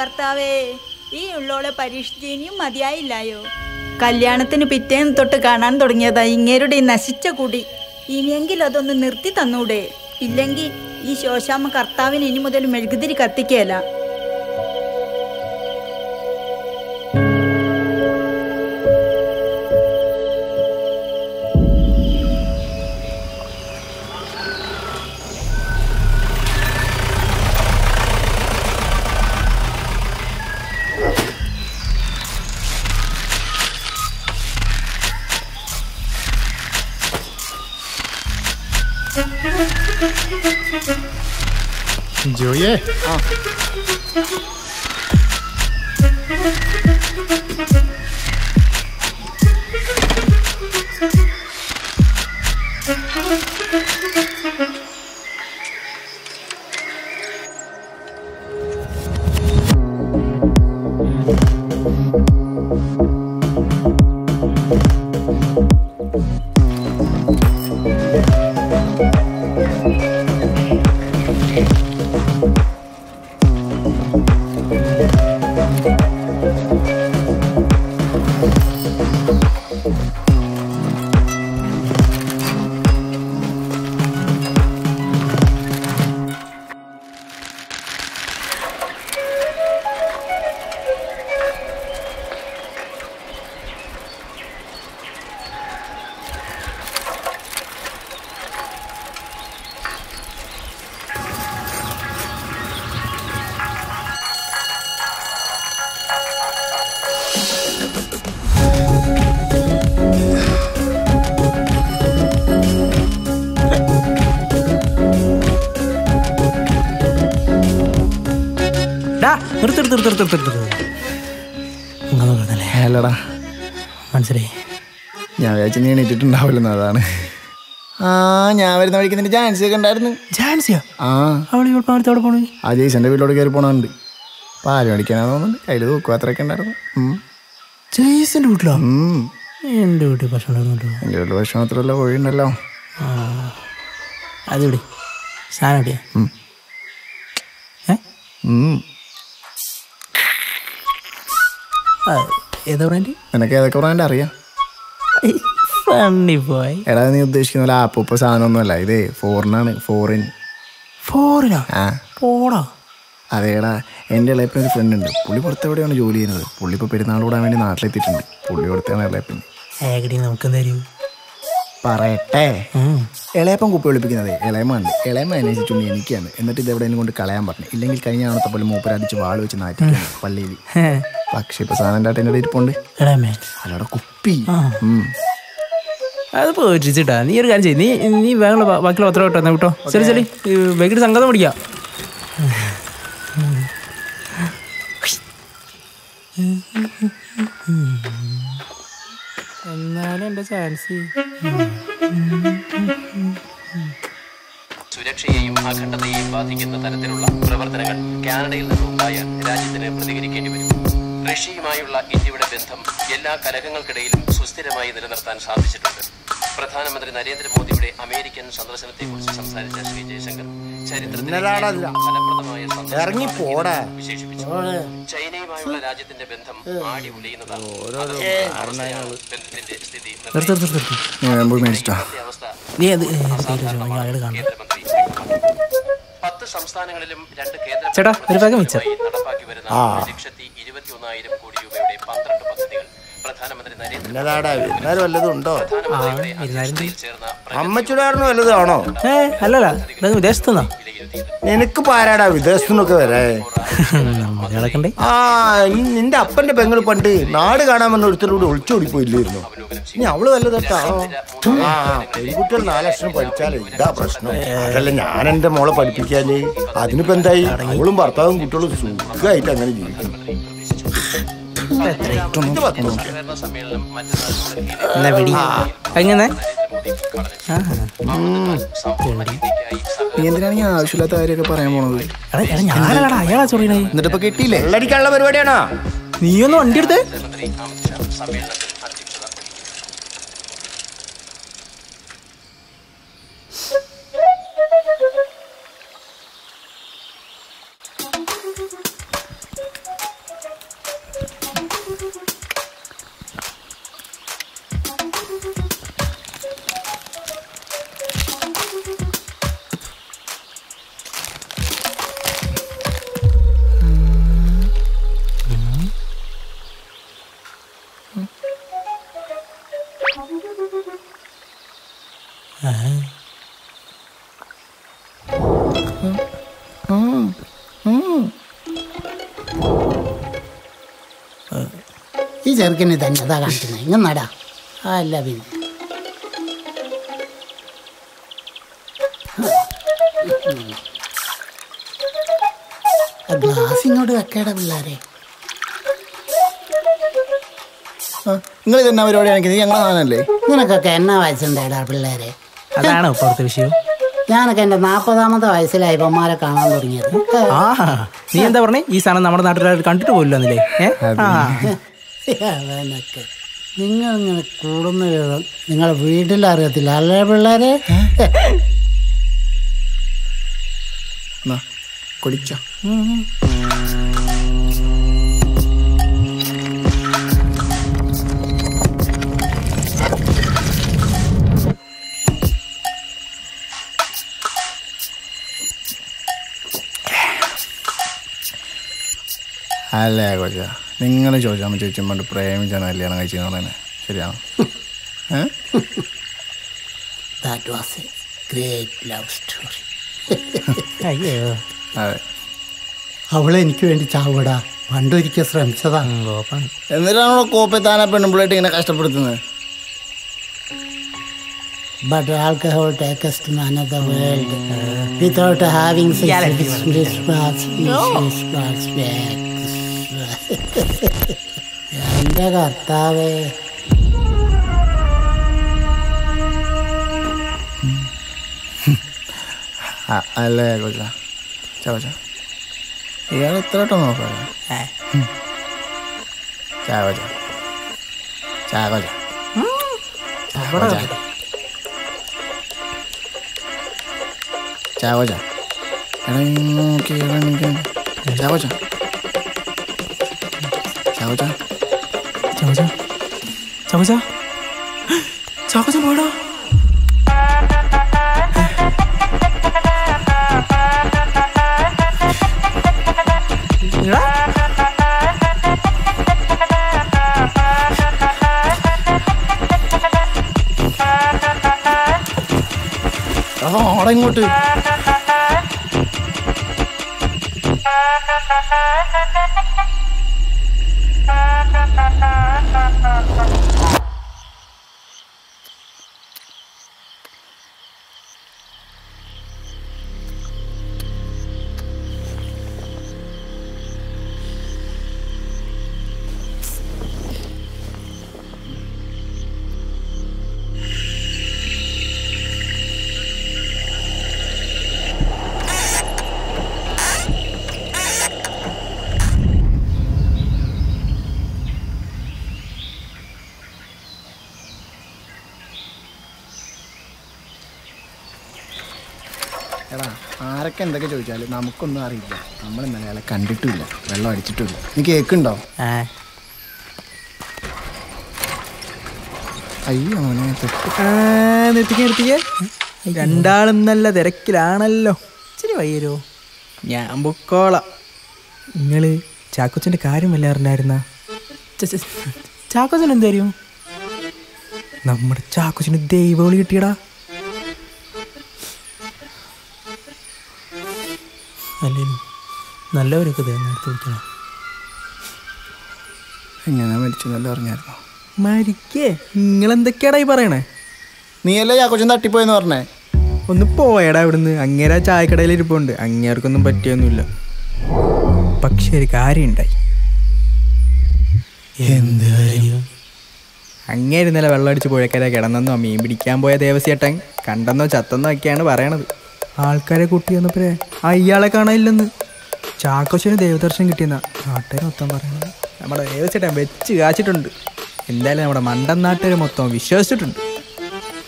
കർത്താവേ ഈ ഉള്ളോളെ പരീക്ഷിച്ചതിനും മതിയായില്ലായോ? കല്യാണത്തിന് പിറ്റേന്ന് തൊട്ട് കാണാൻ തുടങ്ങിയതാ ഇങ്ങേരുടെ നശിച്ച കുടി. ഇനിയെങ്കിലും അതൊന്ന് നിർത്തി തന്നൂടെ. ഇല്ലെങ്കിൽ ഈ ശോശാമ്മ കർത്താവിന് ഇനി മുതൽ മെഴുകുതിരി കത്തിക്കല. 就业。好。嗯。അല്ലടാ മനസ്സിലായി. ഞാൻ വിചാരിച്ച നീ എണീറ്റിട്ടുണ്ടാവില്ലെന്ന് അതാണ്. ആ ഞാൻ വരുന്ന വഴിക്ക് നിന്റെ ചാൻസ് ഒക്കെ ഉണ്ടായിരുന്നു. ജാൻസിയാ? ആ. അവൾ ഇപ്പോൾ അവിടെ പോണു? ആ ജയ്സന്റെ വീട്ടിലോട് കയറി പോണുണ്ട് പാൽ മേടിക്കാനാന്ന് തോന്നുന്നുണ്ട് കയ്യിൽ തൂക്കുപാത്രമൊക്കെ ഉണ്ടായിരുന്നു. ജെയ്സിന്റെ വീട്ടിലോ. എന്റെ വീട്ടിൽ ഭക്ഷണം ഉണ്ടായിരുന്നു എന്റെ വീട്ടിൽ ഭക്ഷണം മാത്രമല്ല കോഴിയുണ്ടല്ലോ അത് ഇവിടെ. സാധനം എവിടെയാ? ഏ? ഏതാ ബ്രാൻഡ് നിനക്ക് ഏതൊക്കെ ബ്രാൻഡ് അറിയാം? ഫണ്ണി ബോയ് എടാ നീ ഉദ്ദേശിക്കുന്ന പോലെ ആപ്പ് ഇപ്പൊ സാധനമൊന്നുമല്ല. ഇതേ ഫോറിനാണ് ഫോറിൻ ഫോറിനാ അതേടാ എന്റെ ഇളയപ്പിന് ഒരു ഫ്രണ്ട് ഉണ്ട്. പുള്ളി പുറത്തെവിടെയാണ് ജോലി ചെയ്യുന്നത്? പുള്ളി ഇപ്പോൾ പെരുന്നാൾ കൂടാൻ വേണ്ടി നാട്ടിലെത്തിയിട്ടുണ്ട്. പുള്ളി കൊടുത്താണ് ഇളയപ്പൻ ഏകടി നമുക്ക് തരൂ പറയട്ടെ. ഇളയപ്പം കുപ്പി ഒളിപ്പിക്കുന്നത് ഇളയമാണ് ഇളയമ അന്വേഷിച്ചുകൊണ്ട് എനിക്കാണ്. എന്നിട്ട് ഇത് എവിടെയെങ്കിലും കൊണ്ട് കളയാൻ പറഞ്ഞു. ഇല്ലെങ്കിൽ കഴിഞ്ഞ ആണത്തെ പോലെ മൂപ്പരാടിച്ച് വാൾ വെച്ച് നാറ്റിക്കാണ് പള്ളിയിൽ. പക്ഷേ ഇപ്പൊ സാധനം ഡാട്ടേന്റെ ഇരിപ്പുണ്ട്. അല്ലടാ കുപ്പി. അത് പോയിട്ടാ നീ ഒരു കാര്യം ചെയ്യ്. നീ നീ വേഗം ബാക്കിയുള്ള പത്രം കേട്ടോ എന്നാ കേട്ടോ. ശരി ശരി. വൈകിട്ട് സംഗതം പിടിക്കാം. എന്നാലും എന്റെ ചാൻസ്. സുരക്ഷയെയും അഖണ്ഡതയെയും ബാധിക്കുന്ന തരത്തിലുള്ള പ്രവർത്തനങ്ങൾ കാനഡയിൽ നിന്നുണ്ടായാൽ രാജ്യത്തിന് പ്രതികരിക്കേണ്ടി വരും. റഷ്യയുമായുള്ള ഇന്ത്യയുടെ ബന്ധം എല്ലാ കലഹങ്ങൾക്കിടയിലും സുസ്ഥിരമായി നിലനിർത്താൻ സാധിച്ചിട്ടുണ്ട്. പ്രധാനമന്ത്രി നരേന്ദ്രമോദിയുടെ അമേരിക്കൻ സന്ദർശനത്തെക്കുറിച്ച് സംസാരിച്ച ശ്രീ ജയശങ്കർ ചരിത്രത്തിൽ ഏറ്റവും പോടാ. സന്ദർശനം ചൈനയുമായുള്ള രാജ്യത്തിന്റെ ബന്ധം ആടി ഉലയുന്നതാണ്. ബന്ധത്തിന്റെ സ്ഥിതി അവസ്ഥ സംസ്ഥാനങ്ങളിലും രണ്ട് കേന്ദ്ര ചേട്ടാ, ഒരു. പ്രദേശങ്ങളിലുമായി നടപ്പാക്കി വരുന്ന ഒരു ലക്ഷത്തി ഇരുപത്തി ഒന്നായിരം കോടി രൂപയുടെ പന്ത്രണ്ട് പദ്ധതികൾ പ്രധാനമന്ത്രി നരേന്ദ്ര എന്നതാടാ വിരുന്നാർ വല്ലതും ഉണ്ടോ പ്രധാനമന്ത്രിയുടെ ഇരുന്നാലും അധ്യക്ഷതയിൽ ചേർന്ന അമ്മച്ചുടാറിന് വലുതാണോ? ഏഹ് ഏ അല്ലല്ല ഇതങ്ങ് വിദേശത്തുനിന്നാ. നിനക്ക് പാരാടാ വിദേശത്തുനിന്നൊക്കെ വരേ? കിടക്കണ്ടേ ആ നിന്റെ അപ്പന്റെ പെങ്ങൾ പണ്ട് നാട് കാണാമെന്ന് ഒരുത്തരോട് ഒളിച്ചോടി പോയില്ലായിരുന്നു ഇനി അവൾ വല്ലതൊട്ടാണോ ആ പെൺകുട്ടികൾ നാലക്ഷരം പഠിച്ചാലേ ഇതാ പ്രശ്നം. അതല്ല ഞാൻ എന്റെ മോളെ പഠിപ്പിക്കാൽ അതിനിപ്പോ എന്തായി? അവളും ഭർത്താവും കുട്ടികളും സുഖമായിട്ട് അങ്ങനെ ജീവിക്കും ഇത് പത്ത് എന്നാ പിടി എങ്ങനെ? നീ എന്തിനാണ് ആവശ്യമില്ലാത്ത കാര്യമൊക്കെ പറയാൻ പോണത്? എടാ എടാ ഞാനല്ലടാ അയാളാ ചൊറിയണേ എന്നിട്ട് ഇപ്പൊ കിട്ടിയില്ലേ പരിപാടിയാണോ? നീ ഒന്ന് വണ്ടി എടുത്തേ. ഈ ചെറുക്കന് തന്നെ അതാ കാണിക്കുന്നത് ഇങ്ങനെ നടാ. അല്ല പിന്നെ. ഗ്ലാസ് ഇങ്ങോട്ട് വെക്കേടാ പിള്ളേരെ. നിങ്ങൾ ഇതെന്നാ പരിപാടി കാണിക്കുന്നത്? ഞങ്ങളെ സാധനമല്ലേ? നിനക്കൊക്കെ എന്നാ വയസ്സുണ്ടേടാ പിള്ളേരെ? അതാണോ ഇപ്പോഴത്തെ വിഷയം. ഞാനൊക്കെ എന്റെ നാൽപ്പതാമത്തെ വയസ്സിലായി ഇപ്പന്മാരെ കാണാൻ തുടങ്ങിയത്. ആ. നീ എന്താ പറഞ്ഞേ? ഈ സാധനം നമ്മുടെ നാട്ടിൽ കണ്ടിട്ട് പോലും അതന്നെക്ക നിങ്ങൾ ഇങ്ങനെ കൂടുന്ന വിധം നിങ്ങളെ വീട്ടിൽ അറിയത്തില്ല അല്ലേ പിള്ളേരെ? കുടിച്ചോ അല്ലേ കൊച്ച? നിങ്ങൾ ചോദിച്ചാൽ ചോദിച്ചും പണ്ട് പ്രേമിച്ചാണ് കല്യാണം കഴിച്ചെന്ന് പറയുന്നത് ശരിയാണോ that was a great love story അയ്യോ. അതെ. അവളെ എനിക്ക് വേണ്ടി ചാവടാ. പണ്ടൊരിക്കൽ ശ്രമിച്ചതാ. കോപ്പാണ് എന്നിട്ടാണോ താനാ പെണ്ണുമ്പിളായിട്ട് ഇങ്ങനെ കഷ്ടപ്പെടുത്തുന്നത്? But alcohol takes us to another world. without having sex with response എന്റെ കർത്താവേ. അല്ലേ കൊച്ച. ചവച്ച ഇയാൾ എത്ര വട്ടം നോക്കാം ചാവച്ച ചാവച്ച ചാവച്ച എടാ നീ നോക്കി എടാ നിൽക്കാൻ ചാവച്ച ചാവച്ച ചവച്ച ചവച്ച ചവച്ച പോടാ ഇങ്ങോട്ട് ആരൊക്കെ എന്തൊക്കെ ചോദിച്ചാലും നമുക്കൊന്നും അറിയില്ല. നമ്മൾ ഇന്നലെ കണ്ടിട്ടില്ല. കണ്ടിട്ടുമില്ല വെള്ളം അടിച്ചിട്ടില്ല. നീ കേക്കുണ്ടോ? അയ്യോ മോനെ തെറ്റ്. നിർത്തിക്കേ നിർത്തിക്കേ. രണ്ടാളും നല്ല തിരക്കിലാണല്ലോ. ഇച്ചിരി വയ്യരോ ഞാൻ പൊക്കോളാം. നിങ്ങൾ ചാക്കോച്ചന്റെ കാര്യം വല്ല അറിഞ്ഞായിരുന്ന? ചാക്കോച്ചൻ എന്തായാലും നമ്മുടെ ചാക്കോച്ചന് ദൈവവിളി കിട്ടിയടാ. അല്ലേലും നല്ലവരൊക്കെ തിരഞ്ഞെടുത്ത് വിളിക്കണം? എങ്ങനെ നല്ല അറിഞ്ഞായിരുന്നു? മരിക്കേ? നിങ്ങളെന്തൊക്കെയാടാ ഈ പറയണേ? നീയല്ലേ ചാക്കോച്ചൻ തട്ടിപ്പോയെന്ന് പറഞ്ഞേ? ഒന്ന് പോയടാ ഇവിടുന്ന്. അങ്ങേരെ ചായക്കടയിൽ ഇരിപ്പുണ്ട്. അങ്ങേർക്കൊന്നും പറ്റിയൊന്നുമില്ല. പക്ഷെ ഒരു കാര്യമുണ്ടായി. എന്ത് കാര്യം? അങ്ങേര് ഇന്നലെ വെള്ളമടിച്ച് പുഴക്കര കിടന്നെന്നോ മീൻ പിടിക്കാൻ പോയ ദേവസ്യേട്ടൻ? കണ്ടെന്നോ ചത്തെന്നോ ഒക്കെയാണ് പറയണത്. ആൾക്കാരെ കൂട്ടി വന്നപ്പോഴേ ഇയാളെ കാണാനില്ലെന്ന്. ചാക്കോശന് ദേവദർശനം കിട്ടിയെന്ന. നാട്ടുകാർ മൊത്തം പറയുന്നത്. നമ്മുടെ ദേവസ്വട്ടം വെച്ച് കാച്ചിട്ടുണ്ട്. എന്തായാലും നമ്മുടെ മണ്ടൻ നാട്ടുകാർ മൊത്തം വിശ്വസിച്ചിട്ടുണ്ട്.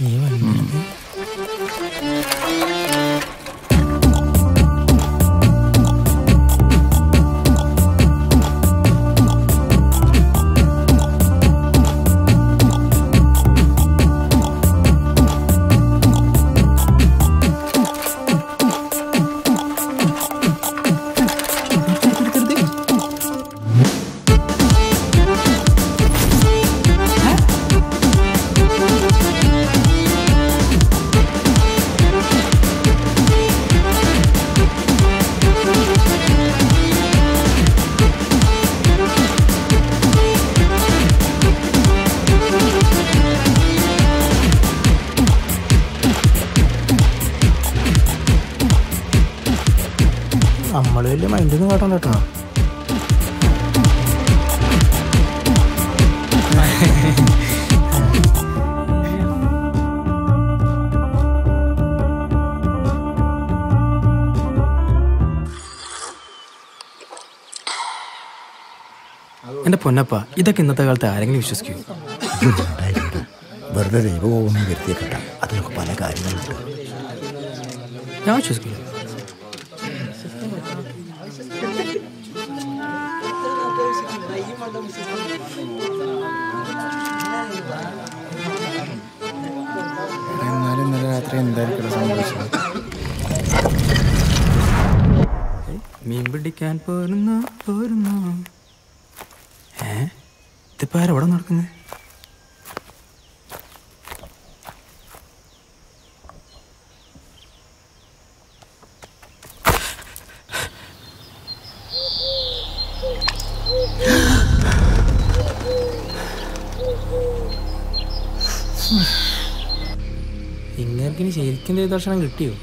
നീ വന്നിട്ട് വലിയ മൈൻഡൊന്നും കാട്ടണ്ട കേട്ടോ. എന്റെ പൊന്നപ്പ ഇതൊക്കെ ഇന്നത്തെ കാലത്ത് ആരെങ്കിലും വിശ്വസിക്കൂ വെറുതെ ദൈവകോപം വരുത്തിയ കിട്ടാം അതിലൊക്കെ പല കാര്യങ്ങളുണ്ട്. ഞാൻ വിശ്വസിക്കില്ല. എന്നാലും ഇന്നലെ രാത്രി എന്തായിരിക്കും മീൻ പിടിക്കാൻ പോരുന്നു പോരുന്നു? ഏ? ഇതിപ്പോ ആരവിടെ നടക്കുന്നത് ഇങ്ങനെ ശരിക്കും ദർശനം കിട്ടിയോ?